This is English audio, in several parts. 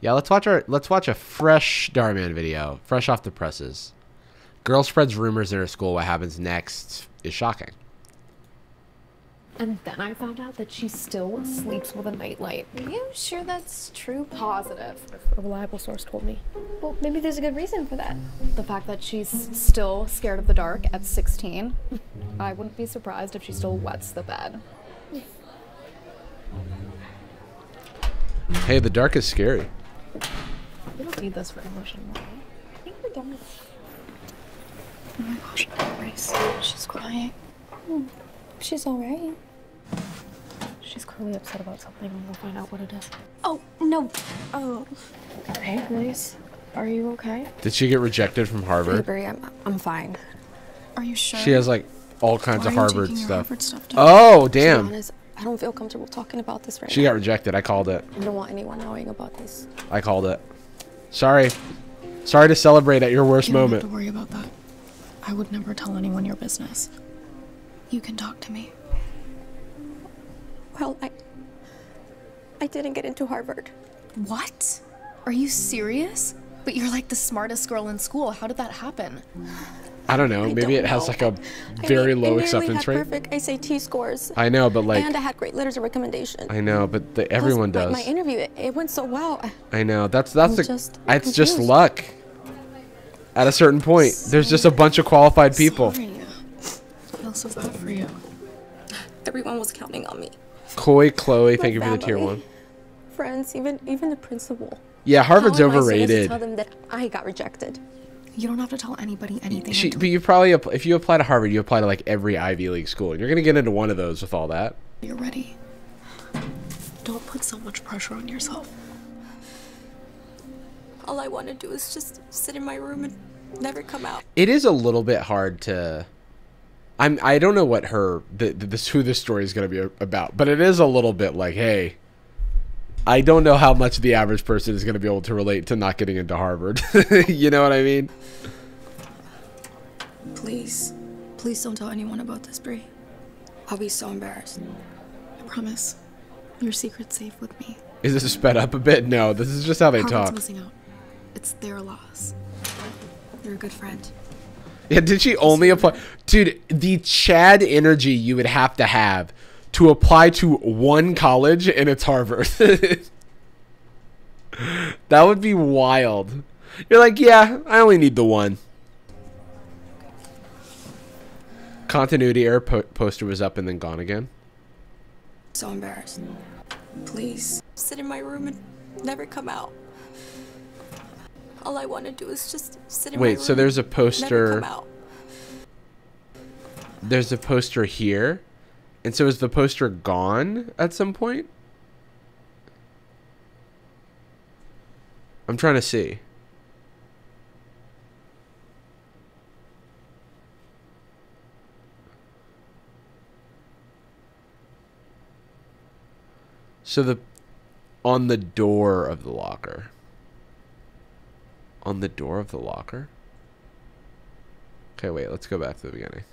Yeah, let's watch our let's watch a fresh Dhar Mann video, fresh off the presses. Girl spreads rumors in her school. What happens next is shocking. And then I found out that she still sleeps with a nightlight. Are you sure that's true? Positive. A reliable source told me. Well, maybe there's a good reason for that. The fact that she's still scared of the dark at 16. I wouldn't be surprised if she still wets the bed. Hey, the dark is scary. We don't need this for emotion. I think we're done. with Oh my gosh, Grace. She's crying. Hmm. She's alright. She's clearly upset about something and we'll find out what it is. Oh, no. Oh. Hey, Grace. Are you okay? Did she get rejected from Harvard? Avery, I'm, I'm fine. Are you sure? She has like all kinds Why of Harvard stuff. Harvard stuff to- Oh, To be damn. honest, I don't feel comfortable talking about this right She now. She got rejected. I called it. I don't want anyone knowing about this. I called it. Sorry. Sorry to celebrate at your worst You don't moment. have to worry about that. I would never tell anyone your business. You can talk to me. Well, I. I didn't get into Harvard. What? Are you serious? But you're like the smartest girl in school. How did that happen? I don't know. I Maybe don't it has know. like a very mean, low nearly acceptance had rate. perfect SAT scores. I know, but like and I had great letters of recommendation. I know, but the, everyone my- does. My interview, it, it went so well. I- I know. That's that's I'm just it's just luck. At a certain point, there's just a bunch of qualified people. Sorry. I feel so bad for you. Everyone was counting on me. Coy, Chloe, My thank you for the tier one. Friends, even even the principal. Yeah, Harvard's How am I to overrated. tell them that I got rejected. You don't have to tell anybody anything. She, but you probably if you apply to Harvard, you apply to like every Ivy League school, and you're gonna get into one of those with all that. you're ready. Don't put so much pressure on yourself. All I want to do is just sit in my room and never come out. It is a little bit hard to. I'm. I don't know what her the, the this who this story is gonna be about, but it is a little bit like, hey. I don't know how much the average person is going to be able to relate to not getting into Harvard. you know what I mean? Please, please don't tell anyone about this, Brie. I'll be so embarrassed. I promise. Your secret's safe with me. Is this sped up a bit? No, this is just how they Harvard's talk. missing out. It's their loss. You're a good friend. Yeah, did she only apply? Dude, the Chad energy you would have to have to apply to one college and it's Harvard. that would be wild. You're like, yeah, I only need the one. Continuity error po- poster was up and then gone again. So embarrassed. Please sit in my room and never come out. All I want to do is just sit in my room. Wait, so there's a poster. There's a poster here. And so is the poster gone at some point? I'm trying to see. So the on the door of the locker. On the door of the locker? Okay, wait, let's go back to the beginning.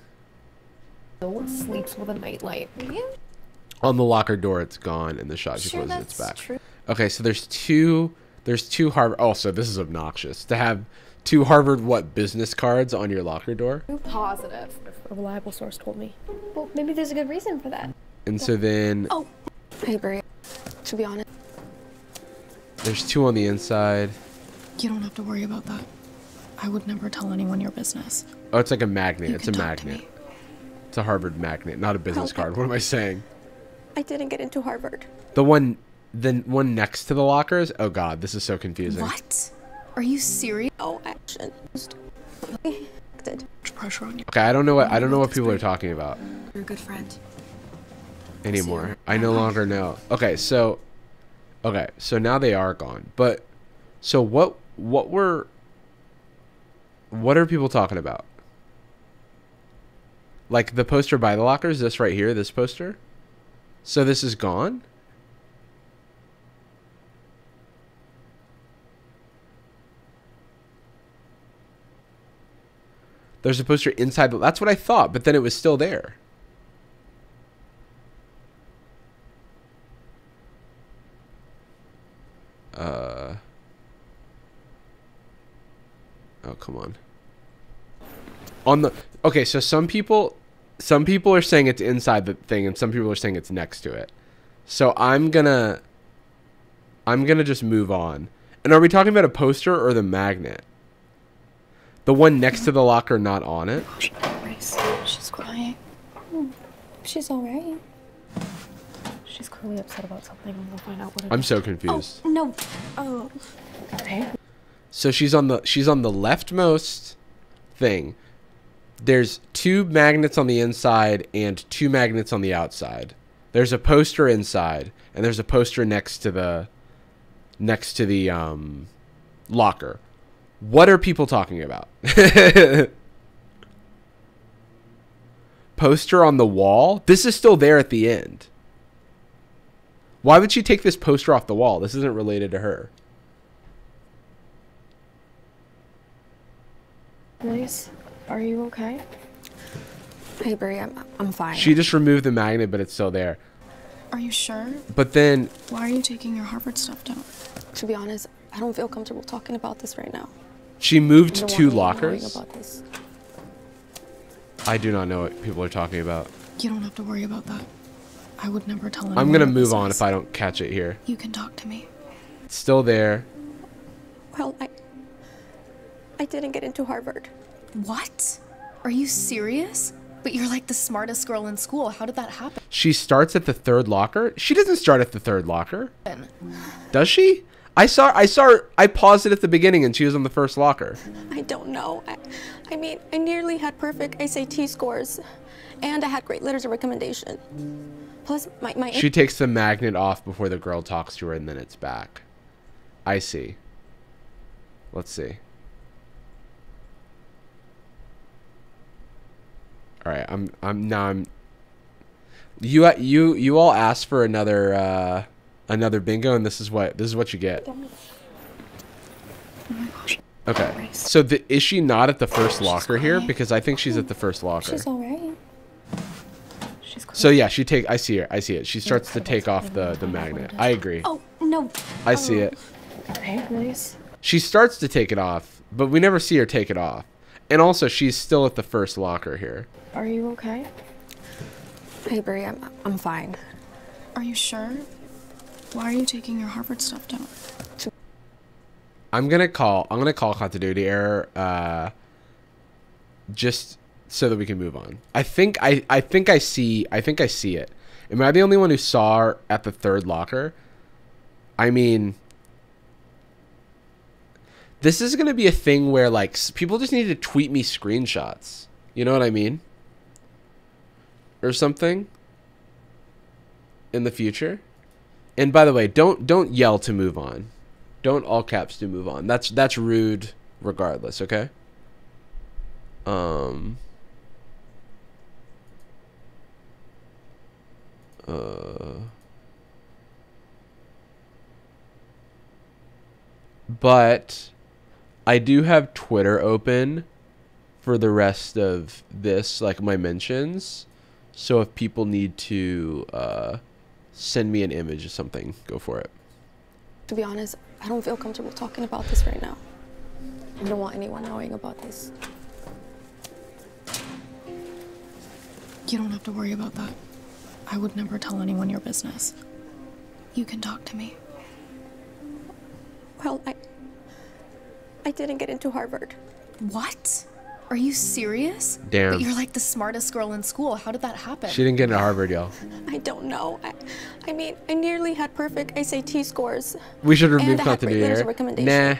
Still sleeps with a nightlight. Are On the locker door, it's gone, and the shot she sure closes, it's back. true? Okay, so there's two. There's two Harvard. Also, oh, this is obnoxious to have two Harvard what business cards on your locker door, Positive. A reliable source told me. Well, maybe there's a good reason for that. and so then Oh, Avery. To be honest, there's two on the inside. You don't have to worry about that. I would never tell anyone your business. Oh, it's like a magnet. You it's a can talk to magnet. Me. It's a Harvard magnet, not a business Okay. card. What am I saying? I didn't get into Harvard. The one, the one next to the lockers. Oh God, this is so confusing. What? Are you serious? Oh, action. Rejected. Pressure on you. Okay, I don't know what I don't know what people are talking about You're a good friend. anymore. I no longer know. Okay, so okay, so now they are gone. But so what what were what are people talking about? Like the poster by the lockers, this right here, this poster. So this is gone? There's a poster inside. The, that's what I thought, but then it was still there. Uh. Oh, come on. On the okay, so some people, some people are saying it's inside the thing, and some people are saying it's next to it. So I'm gonna, I'm gonna just move on. And are we talking about a poster or the magnet? The one next to the locker, not on it. She's crying. She's hmm. alright. She's clearly upset about something, and we'll find out what it I'm is. so confused. oh, No. Oh. Okay. So she's on the she's on the leftmost thing. There's two magnets on the inside and two magnets on the outside. There's a poster inside and there's a poster next to the next to the um locker. What are people talking about? poster on the wall? This is still there at the end. Why would she take this poster off the wall? This isn't related to her. Grace, are you okay? Hey, Brie, I'm, I'm fine. She just removed the magnet, but it's still there. Are you sure? But then Why are you taking your Harvard stuff down? to be honest, I don't feel comfortable talking about this right now. she moved two want anyone knowing lockers. About this. I do not know what people are talking about. You don't have to worry about that. I would never tell anyone. I'm gonna move on if. I don't catch it here. You can talk to me. It's still there. Well, I I didn't get into Harvard. What? Are you serious? But you're like the smartest girl in school. How did that happen? She starts at the third locker. She doesn't start at the third locker, does she? I saw. I saw. Her, I paused it at the beginning, and she was on the first locker. I don't know. I, I mean, I nearly had perfect SAT scores, and I had great letters of recommendation. Plus, my my She takes the magnet off before the girl talks to her, and then it's back. I see. Let's see. All right, I'm I'm now I'm you you you all asked for another uh another bingo and this is what this is what you get. Okay. So the, is she not at the first locker here because I think she's at the first locker. she's all right. She's So yeah, she take I see her. I see it. She starts to take off the the magnet. I agree. Oh no. I see it. okay, Grace. She starts to take it off, but we never see her take it off. And also, she's still at the first locker here. Are you okay? Hey, Brie, I'm I'm fine. Are you sure? Why are you taking your Harvard stuff down? I'm gonna call. I'm gonna call continuity error. Uh, just so that we can move on. I think I. I think I see. I think I see it. Am I the only one who saw her at the third locker? I mean, this is gonna be a thing where like people just need to tweet me screenshots. You know what I mean? Or something. In the future. And by the way, don't don't yell to move on. Don't all caps to move on. That's that's rude regardless, okay? Um uh But I do have Twitter open for the rest of this, like my mentions. So if people need to uh, send me an image or something, go for it. To be honest, I don't feel comfortable talking about this right now. I don't want anyone knowing about this. You don't have to worry about that. I would never tell anyone your business. You can talk to me. Well, I I didn't get into Harvard. What? Are you serious? Damn. But you're like the smartest girl in school. How did that happen? She didn't get into Harvard, y'all. I don't know. I, I mean, I nearly had perfect SAT scores. We should remove And I continuity letters error. Nah.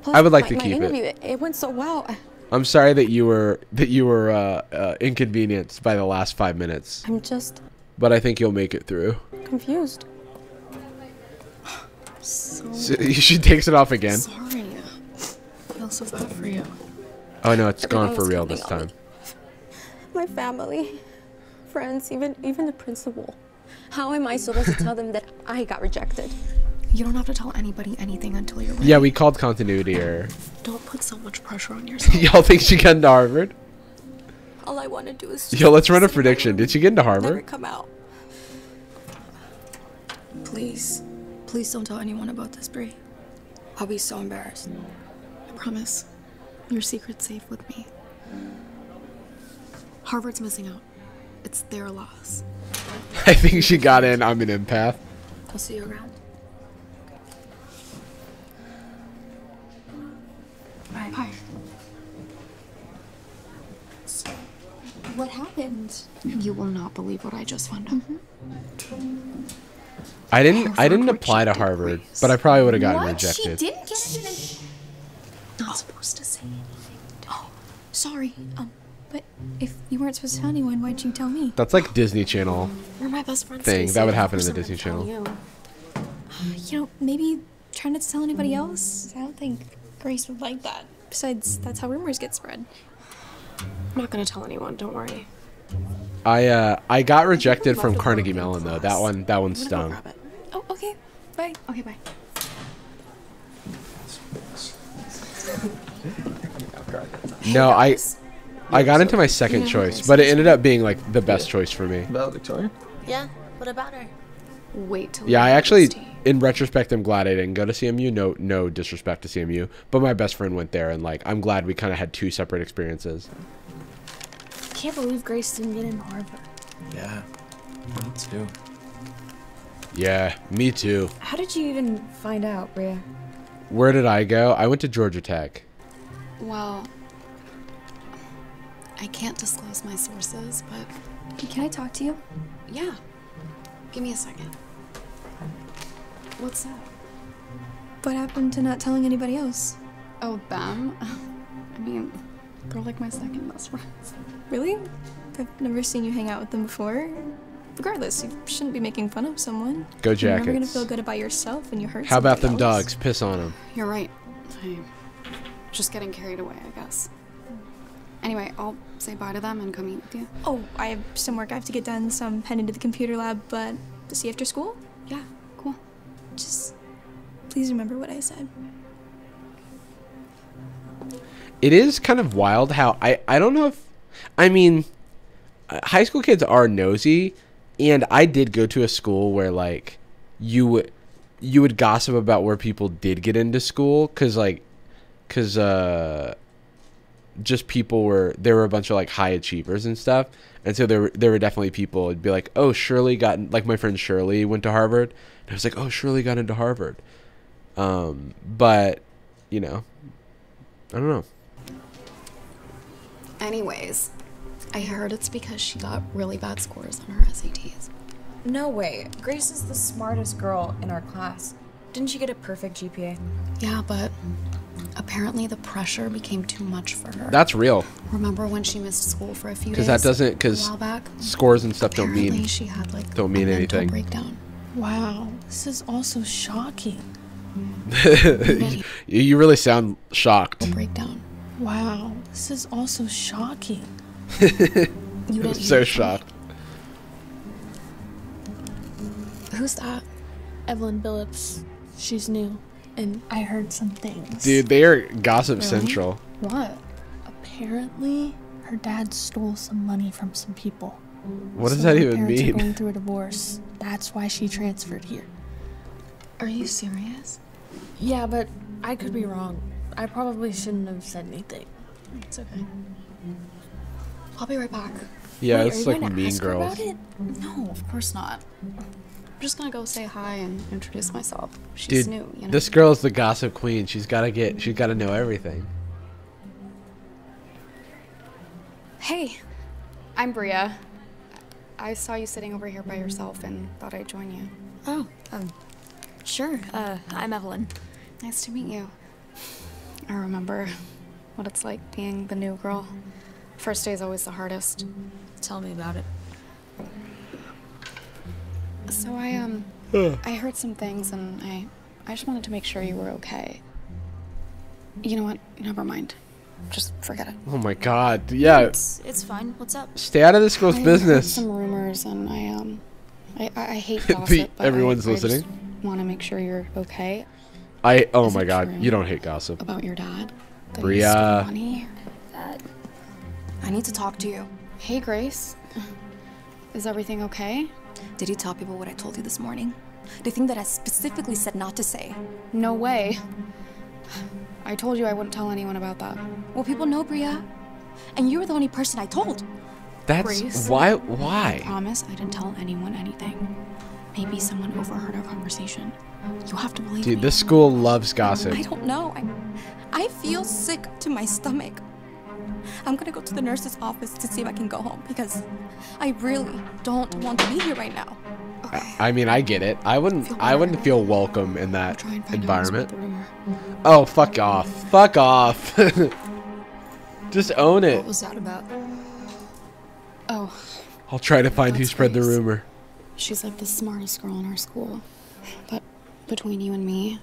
Plus, I would like my, to keep it. interview, it. It went so well. I- I'm sorry that you were that you were uh, uh, inconvenienced by the last five minutes, I'm just but I think you'll make it through. confused. So So, she takes it off again. sorry. I feel so bad for you. Oh no, it's Everyone gone for real this time. My family, friends, even even the principal. How am I supposed to tell them that I got rejected? You don't have to tell anybody anything until you're ready. Yeah, we called continuity error. Don't put so much pressure on yourself. Y'all think she got into Harvard? All I want to do is Yo, let's run a sit in my prediction. Did she get into Harvard? Never Harvard? come out. Please, please don't tell anyone about this, Brie. I'll be so embarrassed. I promise. Your secret's safe with me. Harvard's missing out. It's their loss. I think she got in. I'm an empath. I'll see you around. Bye. Bye. What happened? You will not believe what I just found out. Mm-hmm. I didn't. I didn't apply to Harvard, Grace. but I probably would have gotten what? She rejected. didn't get it. Not supposed to say anything. Oh, sorry. Um, but if you weren't supposed to tell anyone, why'd you tell me? That's like Disney Channel. We're my best friends. Thing. That would happen in the Disney Channel. you. You know, maybe try not to tell anybody else. I don't think Grace would like that. Besides, that's how rumors get spread. I'm not gonna tell anyone. Don't worry. I uh I got rejected love from Carnegie working Mellon though. That one. That one I'm gonna go stung. Oh, okay. Bye. Okay, bye. No, I I got into my second choice, but it ended up being like the best choice for me. Valedictorian? Yeah, what about her? Wait till. Yeah, I actually, in retrospect, I'm glad I didn't go to CMU. No, no disrespect to CMU, but my best friend went there, and like, I'm glad we kind of had two separate experiences. Can't believe Grace didn't get in Harvard. Yeah. Me too. Yeah, me too. How did you even find out, Rhea? Where did I go? I went to Georgia Tech. Well, I can't disclose my sources, but Can I talk to you? yeah. Give me a second. What's up? What happened to not telling anybody else? Oh, them? I mean, they're like my second best friends. Really? I've never seen you hang out with them before. Regardless, you shouldn't be making fun of someone. Go Jackets. You're never gonna feel good about yourself when you hurt How about them else. dogs? Piss on them. You're right. I'm just getting carried away, I guess. Anyway, I'll say bye to them and come eat with you. Oh, I have some work I have to get done, so I'm heading to the computer lab, but to see you after school? Yeah, cool. Just please remember what I said. It is kind of wild how I I don't know if I mean uh, high school kids are nosy and I did go to a school where like you would you would gossip about where people did get into school cuz like cuz uh just people were there were a bunch of like high achievers and stuff. And so there were there were definitely people would be like oh Shirley got like my friend Shirley went to Harvard. And I was like oh Shirley got into Harvard. Um but you know I don't know. Anyways, I heard it's because she got really bad scores on her SATs. No way. Grace is the smartest girl in our class. Didn't she get a perfect GPA? Yeah, but apparently the pressure became too much for her. that's real Remember when she missed school for a few days? because that doesn't a because scores and stuff don't mean she had like don't mean a anything. breakdown. Wow, this is also shocking. you, you really sound shocked Breakdown. Wow, this is also shocking. You didn't so hear shocked. Who's that? Evelyn Billups, she's new, and I heard some things. dude they are gossip central What? Apparently, her dad stole some money from some people. what does So that her even mean? Are mean going through a divorce. That's why she transferred here. Are you serious? Yeah, but I could be wrong. I probably shouldn't have said anything. It's okay. I'll be right back. yeah Wait, it's like going to mean girls? No, of course not. I'm just gonna go say hi and introduce myself. dude She's new, you know. this girl is the gossip queen she's gotta get she's gotta know everything Hey, I'm Bria. I saw you sitting over here by yourself and thought I'd join you. Oh, um, sure. Uh, I'm Evelyn. Nice to meet you. I remember what it's like being the new girl. First day is always the hardest. Tell me about it. So I um I heard some things and I I just wanted to make sure you were okay. You know what? Never mind. Just forget it. oh my god yeah It's, it's fine. What's up? stay out of this girl's I heard business some rumors and I um I I, I hate The- gossip. but everyone's I, listening? I want to make sure you're okay i oh Is my god you don't hate gossip about your dad. that he Bria. Stole money. I need to talk to you. Hey Grace, is everything okay? Did you tell people what I told you this morning? The thing that I specifically said not to say. No way. I told you I wouldn't tell anyone about that. Well, people know, Bria. And you were the only person I told. That's Grace? why. why? I Why? promise I didn't tell anyone anything. Maybe someone overheard our conversation. You have to believe Dude, me. this school loves gossip. I don't know. I, I feel sick to my stomach. I'm gonna go to the nurse's office to see if I can go home because I really don't want to be here right now. Okay. I mean, I get it. I wouldn't. I wouldn't feel welcome in that try and find out who environment. spread the rumor. Oh, fuck off. Fuck off. Just own it. What was that about? Oh, I'll try to find who spread the rumor. she's like the smartest girl in our school. But between you and me,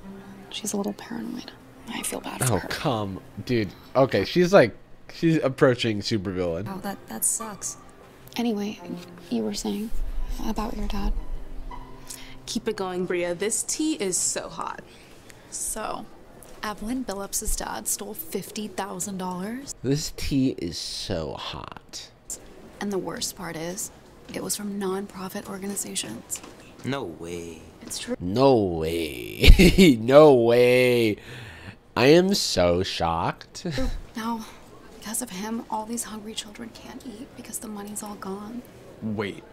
she's a little paranoid. I feel bad for Oh, come, dude. Okay, she's like, she's approaching supervillain. Oh, that that sucks. Anyway, you were saying about your dad. Keep it going, Bria. This tea is so hot. So, Evelyn Billups' dad stole $50,000. This tea is so hot. And the worst part is, it was from non-profit organizations. No way. It's true. No way. no way. I am so shocked. Now, because of him, all these hungry children can't eat because the money's all gone. Wait,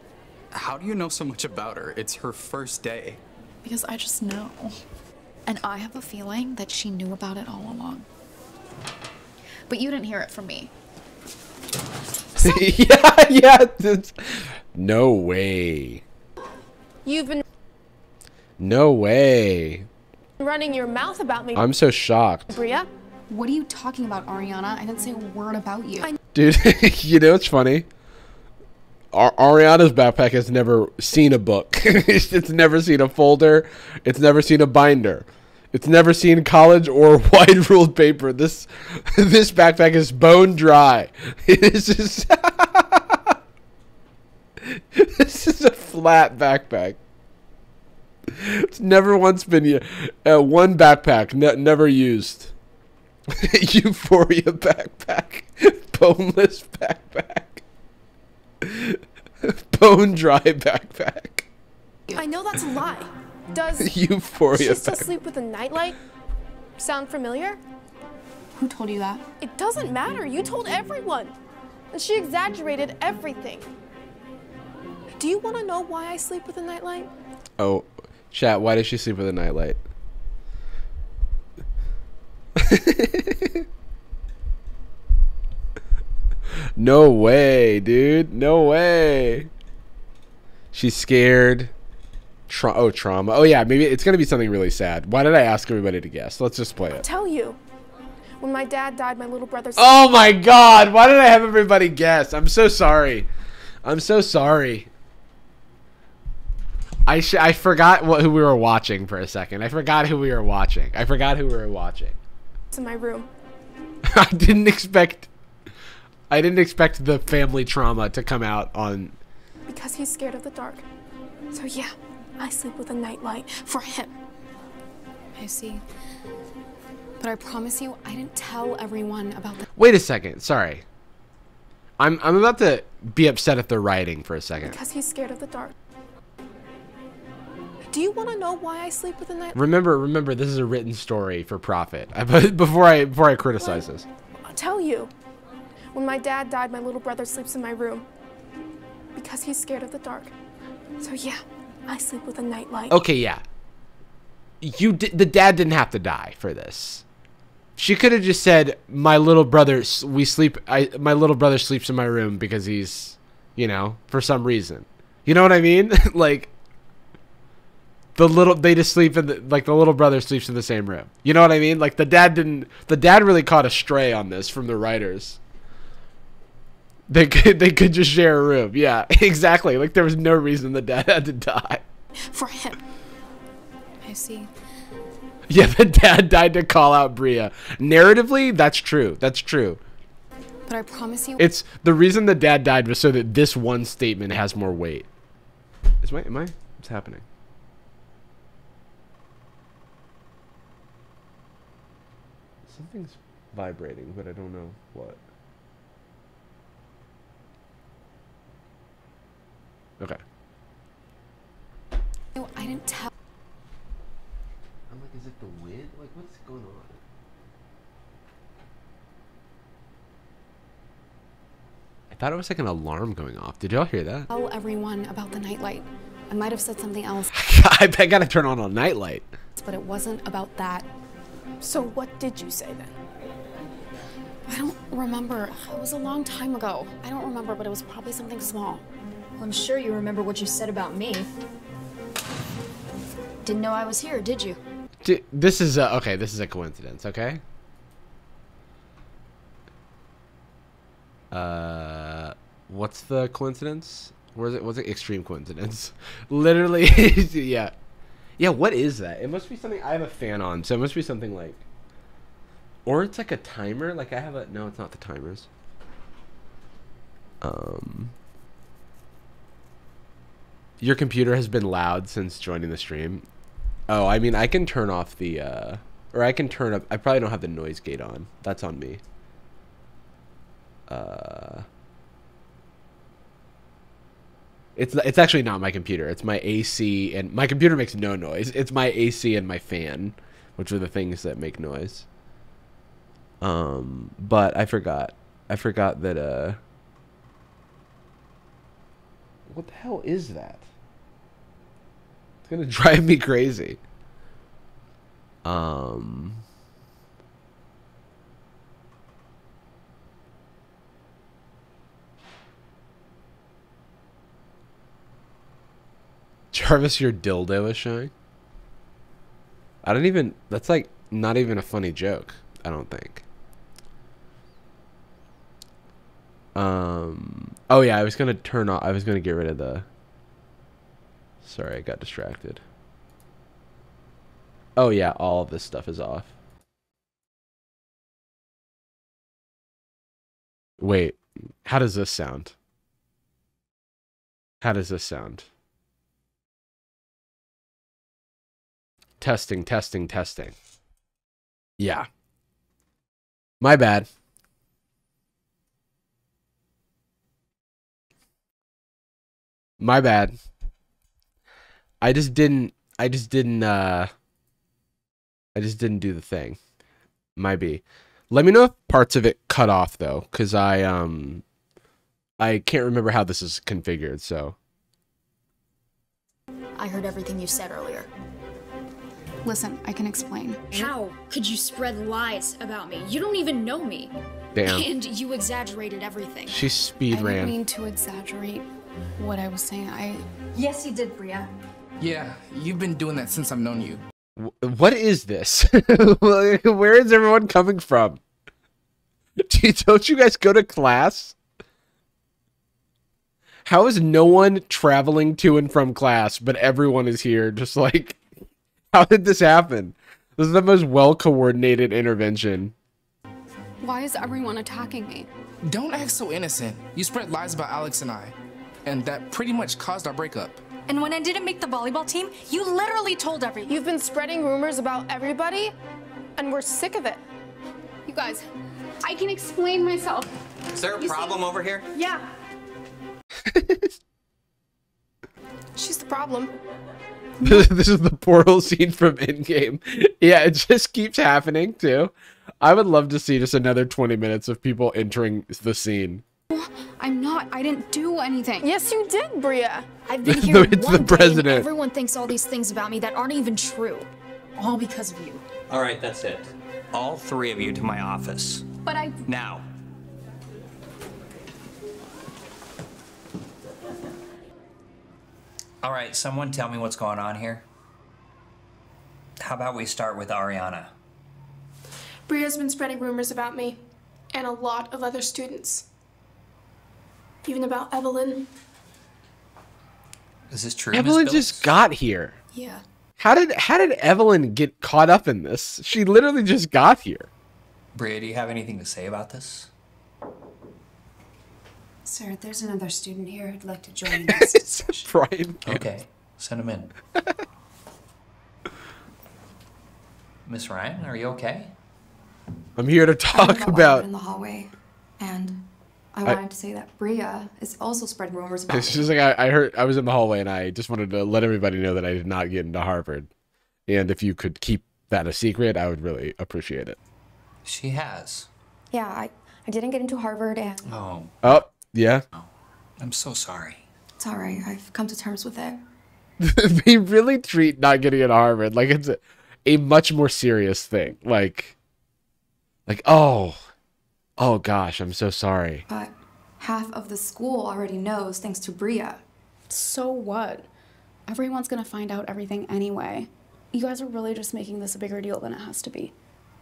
how do you know so much about her? It's her first day. Because I just know. And I have a feeling that she knew about it all along. But you didn't hear it from me. yeah, yeah. it's- No way. You've been No way. running your mouth about me, I'm so shocked. Bria. What are you talking about, Ariana? I didn't say a word about you. Dude, you know it's funny? Ar- Ariana's backpack has never seen a book. it's never seen a folder. It's never seen a binder. It's never seen college or wide ruled paper. This this backpack is bone dry. This is this is a flat backpack. It's never once been u- uh, one backpack, ne- never used. Euphoria backpack, boneless backpack, bone dry backpack. I know that's a lie. Does Euphoria she still sleep with a nightlight? Sound familiar? Who told you that? It doesn't matter. You told everyone. And she exaggerated everything. Do you want to know why I sleep with a nightlight? Oh, chat. Why does she sleep with a nightlight? no way, dude. No way. She's scared. Tra- oh, trauma. Oh, yeah. Maybe it's gonna be something really sad. Why did I ask everybody to guess? Let's just play it. Tell you. When my dad died, my little brother. Oh my God! Why did I have everybody guess? I'm so sorry. I'm so sorry. I sh- I forgot what who we were watching for a second. I forgot who we were watching. I forgot who we were watching. In my room. I didn't expect. I didn't expect the family trauma to come out on. because he's scared of the dark. So yeah, I sleep with a nightlight for him. I see. But I promise you, I didn't tell everyone about the. Wait a second. Sorry. I'm I'm about to be upset at the writing for a second. Because he's scared of the dark. Do you want to know why I sleep with a night? Remember, remember, this is a written story for profit. before I before I criticize this. I'll tell you. When my dad died, my little brother sleeps in my room. Because he's scared of the dark. So yeah, I sleep with a nightlight. Okay, yeah. You the dad didn't have to die for this. She could have just said, "My little brother, we sleep. I my little brother sleeps in my room because he's, you know, for some reason. You know what I mean? like the little they just sleep in the like the little brother sleeps in the same room. You know what I mean? Like the dad didn't. The dad really caught a stray on this from the writers. They could they could just share a room. Yeah, exactly. Like there was no reason the dad had to die. For him. I see. Yeah, the dad died to call out Bria. Narratively, that's true. That's true. But I promise you. It's the reason the dad died was so that this one statement has more weight. Is my am I what's happening? Something's vibrating, but I don't know what. Okay. No, I didn't tell. I'm like, is it the wind? Like, what's going on? I thought it was like an alarm going off. Did y'all hear that? Tell everyone about the nightlight. I might have said something else. I gotta turn on a nightlight. But it wasn't about that. So what did you say then? I don't remember. It was a long time ago. I don't remember, but it was probably something small. Well, I'm sure you remember what you said about me. Didn't know I was here, did you? D- This is a, okay. This is a coincidence. Okay. Uh, what's the coincidence? Where's it? What's it? Extreme coincidence. Literally, yeah, yeah. What is that? It must be something. I have a fan on, so it must be something like, or it's like a timer. Like I have a. No, it's not the timers. Um. Your computer has been loud since joining the stream. Oh, I mean, I can turn off the, uh, or I can turn up. I probably don't have the noise gate on. That's on me. Uh, it's it's actually not my computer. It's my AC and my computer makes no noise. It's my AC and my fan, which are the things that make noise. Um, but I forgot. I forgot that. Uh, what the hell is that? It's gonna drive me crazy. Um. Jarvis, your dildo is showing. I don't even. That's like not even a funny joke. I don't think. Um. Oh yeah, I was gonna turn off. I was gonna get rid of the. Sorry, I got distracted. Oh yeah, all of this stuff is off. Wait, how does this sound? How does this sound? Testing, testing, testing. Yeah. My bad. My bad. I just didn't I just didn't uh I just didn't do the thing. Might be. Let me know if parts of it cut off though, cuz I um I can't remember how this is configured, so I heard everything you said earlier. Listen, I can explain. How could you spread lies about me? You don't even know me. damn. And you exaggerated everything. She speed ran. I didn't mean to exaggerate what I was saying. I Yes, you did, Bria. Yeah, you've been doing that since I've known you. What is this? Where is everyone coming from? Don't you guys go to class? How is no one traveling to and from class, but everyone is here? Just like, how did this happen? This is the most well coordinated intervention. why is everyone attacking me? Don't act so innocent. You spread lies about Alex and I, and that pretty much caused our breakup. And when I didn't make the volleyball team, you literally told everyone. You've been spreading rumors about everybody, and we're sick of it. You guys, I can explain myself. Is there a problem over here? Yeah. She's the problem. this is the portal scene from Endgame. Yeah, it just keeps happening too. I would love to see just another 20 minutes of people entering the scene. I'm not. I didn't do anything. Yes, you did, Bria. I've been here it's one the day president. and everyone thinks all these things about me that aren't even true. All because of you. All right, that's it. All three of you to my office. But I. Now. All right, someone tell me what's going on here. How about we start with Ariana? Bria's been spreading rumors about me, and a lot of other students. Even about Evelyn. Is this true? Evelyn just got here. Yeah. How did how did Evelyn get caught up in this? She literally just got here. Bria, do you have anything to say about this? Sir, there's another student here who'd like to join it's Brian. Okay, send him in. Miss Ryan, are you okay? I'm here to talk met Albert about. in the hallway, and I I- wanted to say that Bria is also spreading rumors about It's me. just like I, I heard I was in the hallway and I just wanted to let everybody know that I did not get into Harvard, and if you could keep that a secret, I would really appreciate it. She has. Yeah, I, I didn't get into Harvard, and Oh. Oh, Yeah. I'm so sorry. It's alright. I've come to terms with it. they really treat not getting into Harvard like it's a, a much more serious thing. Like, like oh, oh gosh, I'm so sorry. But half of the school already knows thanks to Bria. So what? Everyone's gonna find out everything anyway. You guys are really just making this a bigger deal than it has to be.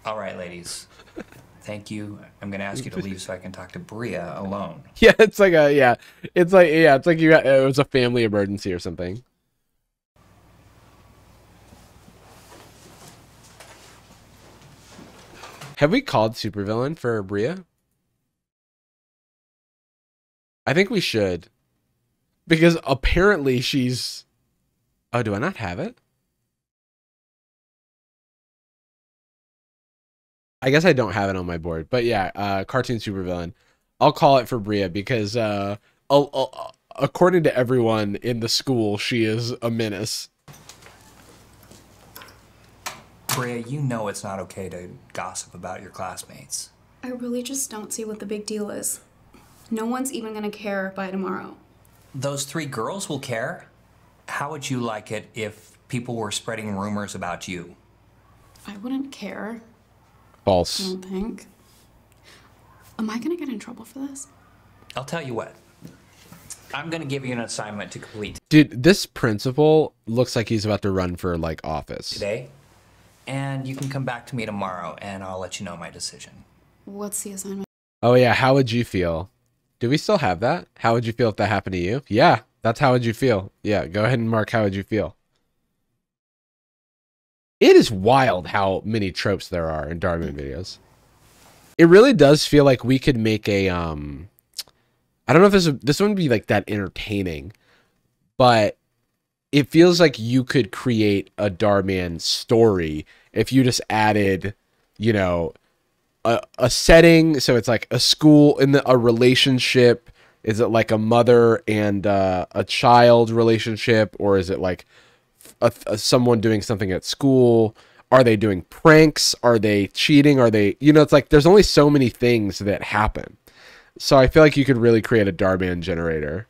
All right, ladies. Thank you. I'm going to ask you to leave so I can talk to Bria alone. Yeah, it's like a yeah, it's like yeah, it's like you got it was a family emergency or something. Have we called supervillain for Bria? I think we should. Because apparently she's Oh, do I not have it? I guess I don't have it on my board, but yeah, uh, cartoon supervillain. I'll call it for Bria because, uh, I'll, I'll, according to everyone in the school, she is a menace. Bria, you know it's not okay to gossip about your classmates. I really just don't see what the big deal is. No one's even gonna care by tomorrow. Those three girls will care. How would you like it if people were spreading rumors about you? I wouldn't care. I don't think. Am I gonna get in trouble for this? I'll tell you what. I'm going to give you an assignment to complete Dude, this principal looks like he's about to run for like office. today. And you can come back to me tomorrow and I'll let you know my decision. What's the assignment? Oh yeah, how would you feel? Do we still have that? How would you feel if that happened to you? Yeah, that's how would you feel. Yeah, go ahead and mark how would you feel. It is wild how many tropes there are in Dhar Mann videos. It really does feel like we could make a um I don't know if this would- this wouldn't be like that entertaining, but it feels like you could create a Dhar Mann story if you just added, you know, a, a setting. So it's like a school in the, a relationship. Is it like a mother and uh, a child relationship? Or is it like a, a, someone doing something at school? Are they doing pranks? Are they cheating? Are they you know it's like there's only so many things that happen. So i feel like you could really create a Dhar Mann generator.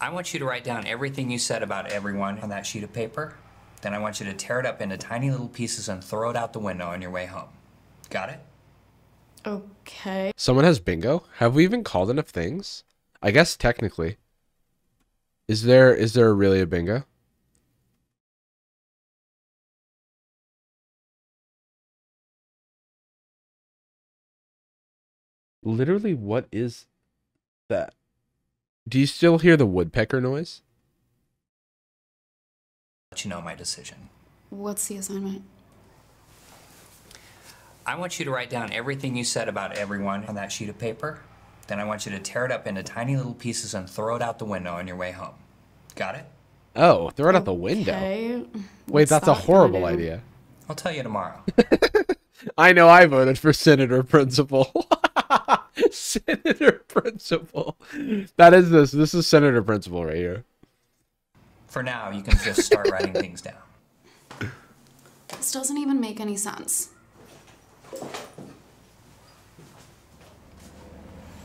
I want you to write down everything you said about everyone on that sheet of paper. Then I want you to tear it up into tiny little pieces and throw it out the window on your way home. Got it? Okay. someone has bingo? Have we even called enough things? I guess technically. Is there is there really a bingo literally what is that do you still hear the woodpecker noise Let you know my decision. What's the assignment? I want you to write down everything you said about everyone on that sheet of paper. Then I want you to tear it up into tiny little pieces and throw it out the window on your way home. Got it? oh throw it out the window wait What's that's a that gonna horrible idea I'll tell you tomorrow. I know I voted for Senator Principal. Senator Principal. That is this. This is Senator Principal right here. For now, you can just start writing things down. This doesn't even make any sense.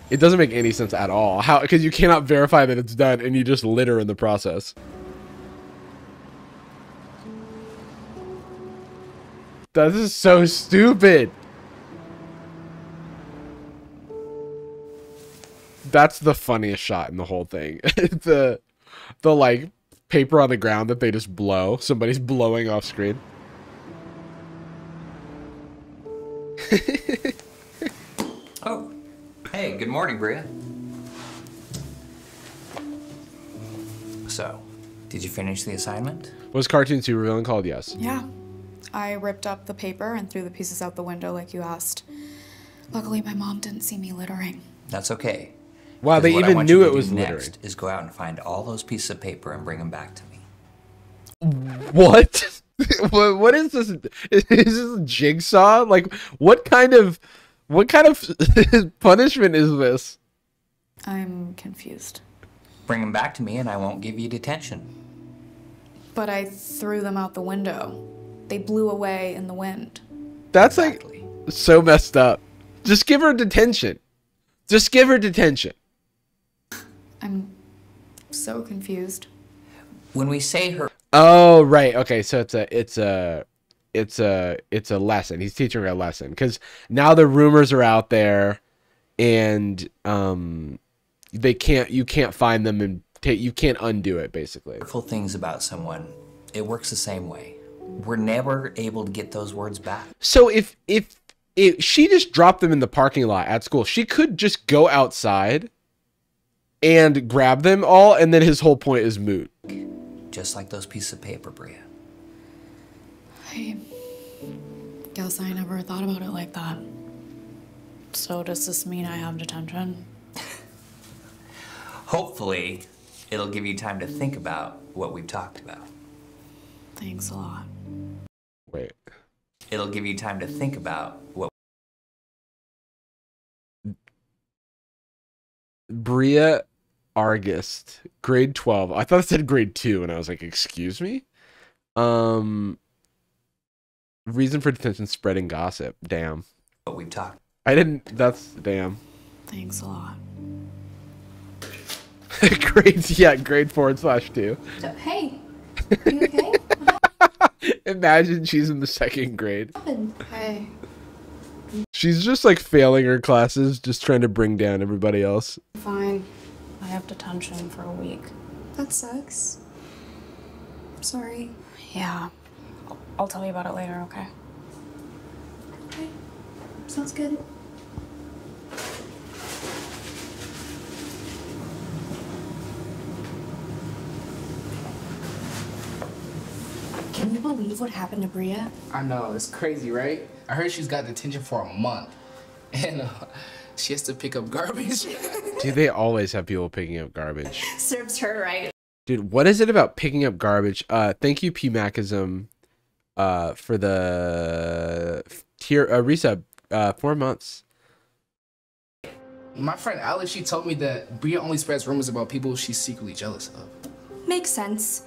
It doesn't make any sense at all. How? Because you cannot verify that it's done, and you just litter in the process. This is so stupid. That's the funniest shot in the whole thing. the, the like paper on the ground that they just blow. Somebody's blowing off screen. Oh, hey, good morning, Bria. So, did you finish the assignment? Was Cartoon Supervillain called? Yes. Yeah. I ripped up the paper and threw the pieces out the window like you asked. Luckily, my mom didn't see me littering. That's okay. Wow, 'Cause they even knew you it do was next littering. Is go out and find all those pieces of paper and bring them back to me. What? what? What is this? Is this a jigsaw? Like, what kind of, what kind of punishment is this? I'm confused. Bring them back to me, and I won't give you detention. But I threw them out the window. They blew away in the wind. That's like so messed up. Just give her detention. Just give her detention. I'm so confused. When we say her Oh right, okay. So it's a it's a it's a it's a lesson. He's teaching her a lesson because now the rumors are out there, and um, they can't you can't find them and take you can't undo it basically. hurtful things about someone, it works the same way. We're never able to get those words back. So if if if she just dropped them in the parking lot at school, she could just go outside and grab them all, and then his whole point is moot. Just like those pieces of paper, Bria. I guess I never thought about it like that. So does this mean I have detention? Hopefully, it'll give you time to think about what we've talked about. Thanks a lot. Wait. It'll give you time to think about what Bria Argist, grade 12. I thought it said grade 2 and I was like, "Excuse me?" Um reason for detention spreading gossip. Damn. what we've talked. I didn't that's damn. Thanks a lot. Grades, yeah, grade forward slash two. Hey, are you okay? Imagine she's in the second grade. Hey. She's just like failing her classes, just trying to bring down everybody else. Fine. I have detention for a week. That sucks. I'm sorry. Yeah. I'll, I'll tell you about it later, okay? Okay. Sounds good. Can you believe what happened to Bria? I know, it's crazy, right? I heard she's got detention for a month. And uh, she has to pick up garbage. Dude, they always have people picking up garbage. Serves her right. Dude, what is it about picking up garbage? Uh, thank you, P Machism, uh, for the tier uh, resub. Uh, four months. My friend Alex, she told me that Bria only spreads rumors about people she's secretly jealous of. Makes sense.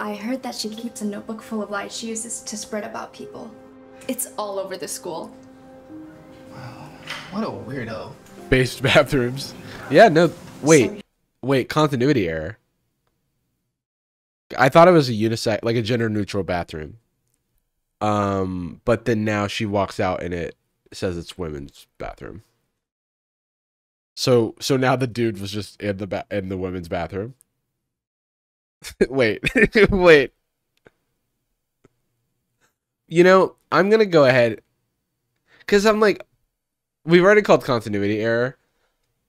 I heard that she keeps a notebook full of lies she uses to spread about people. It's all over the school. Wow. What a weirdo. Based bathrooms. Yeah, no. Wait, wait. Continuity error. I thought it was a unisex, like a gender neutral bathroom. Um, but then now she walks out and it says it's women's bathroom. So so now the dude was just in the ba- in the women's bathroom. wait, wait. You know, I'm gonna go ahead because I'm like, we've already called continuity error.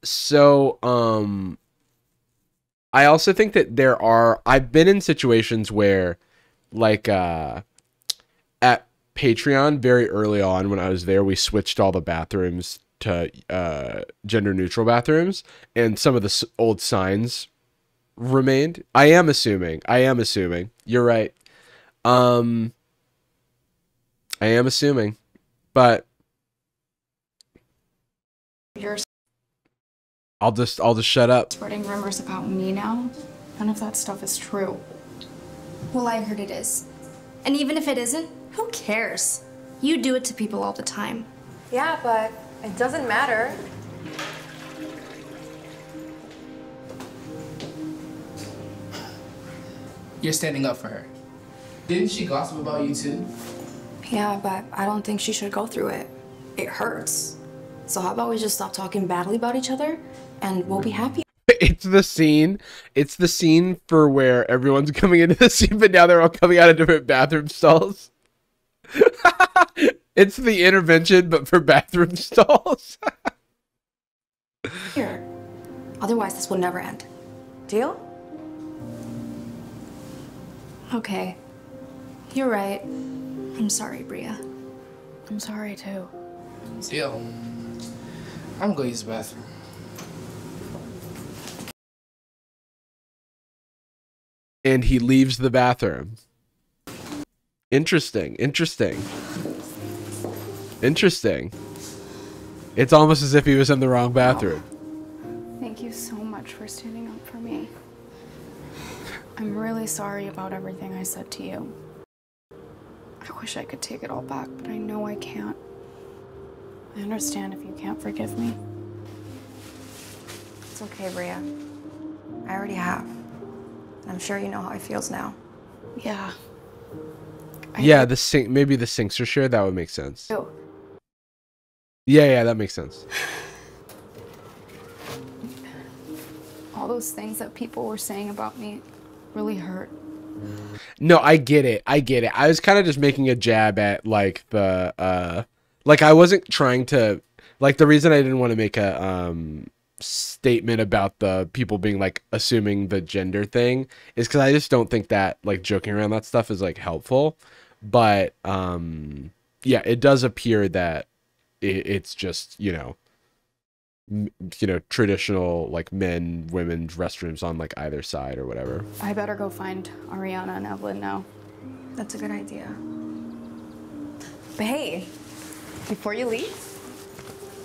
So, um, I also think that there are. I've been in situations where, like, uh, at Patreon very early on when I was there, we switched all the bathrooms to uh, gender neutral bathrooms, and some of the old signs remained. I am assuming. I am assuming. You're right. Um, I am assuming, but You're I'll just I'll just shut up. spreading rumors about me now? None of that stuff is true. Well, I heard it is. And even if it isn't, who cares? You do it to people all the time. Yeah, but it doesn't matter. You're standing up for her. Didn't she gossip about you too? Yeah, but I don't think she should go through it. It hurts. So how about we just stop talking badly about each other and we'll be happy? It's the scene. It's the scene for where everyone's coming into the scene, but now they're all coming out of different bathroom stalls. it's the intervention, but for bathroom stalls. Here. Otherwise, this will never end. Deal? Okay. You're right. I'm sorry, Bria. I'm sorry too. Yo, I'm going to use the bathroom. and he leaves the bathroom. Interesting. Interesting. Interesting. It's almost as if he was in the wrong bathroom. Thank you so much I'm really sorry about everything I said to you. I wish I could take it all back, but I know I can't. I understand if you can't forgive me. It's okay, Bria. I already have. I'm sure you know how it feels now. Yeah. yeah, the sink maybe the sinks are shared. That would make sense. Oh. Yeah, yeah, that makes sense. All those things that people were saying about me really hurt. No, I get it. I get it. I was kind of just making a jab at like the uh like I wasn't trying to like the reason I didn't want to make a um statement about the people being like assuming the gender thing is cuz I just don't think that like joking around that stuff is like helpful. But um yeah, it does appear that it, it's just, you know, you know, traditional like men women restrooms on like either side or whatever. I better go find Ariana and Evelyn now. That's a good idea. But hey, before you leave,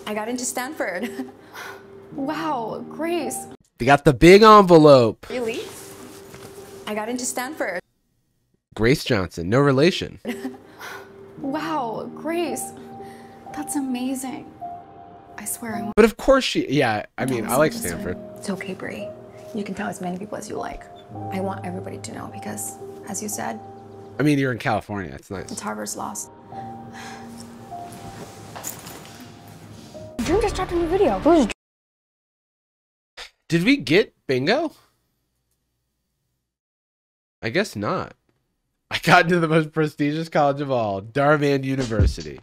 I got into Stanford. wow, Grace. They got the big envelope. You leave? I got into Stanford. Grace Johnson, no relation. Wow, Grace. That's amazing. I swear I won't. But of course she yeah, I mean, I like Stanford. It's okay, Brie. You can tell as many people as you like. I want everybody to know because, as you said, I mean, you're in California. It's nice. it's Harvard's loss. Drew just dropped a new video. Who's Did we get bingo? I guess not. I got into the most prestigious college of all, Dhar Mann University.